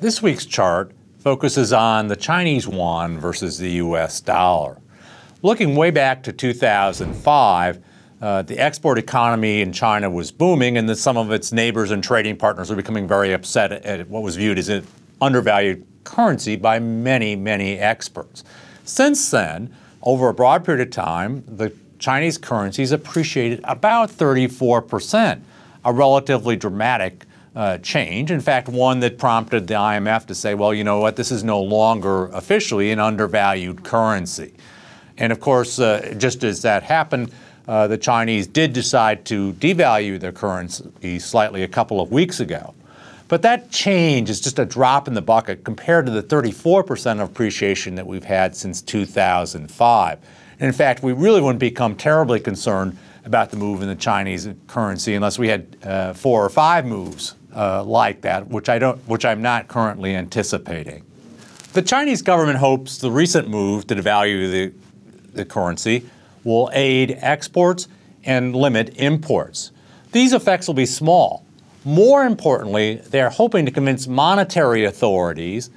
This week's chart focuses on the Chinese yuan versus the US dollar. Looking way back to 2005, uh, the export economy in China was booming, and that some of its neighbors and trading partners were becoming very upset at what was viewed as an undervalued currency by many, many experts. Since then, over a broad period of time, the Chinese currency has appreciated about 34 percent, a relatively dramatic uh, change. In fact, one that prompted the IMF to say, well, you know what, this is no longer officially an undervalued currency. And of course, uh, just as that happened, uh, the Chinese did decide to devalue their currency slightly a couple of weeks ago. But that change is just a drop in the bucket compared to the 34% of appreciation that we've had since 2005. And in fact, we really wouldn't become terribly concerned about the move in the Chinese currency unless we had uh, four or five moves uh, like that, which I don't, which I'm not currently anticipating. The Chinese government hopes the recent move to devalue the, the currency will aid exports and limit imports. These effects will be small. More importantly, they're hoping to convince monetary authorities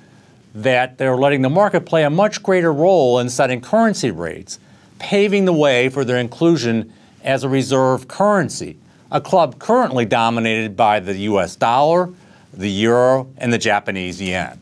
that they're letting the market play a much greater role in setting currency rates, paving the way for their inclusion as a reserve currency, a club currently dominated by the US dollar, the euro, and the Japanese yen.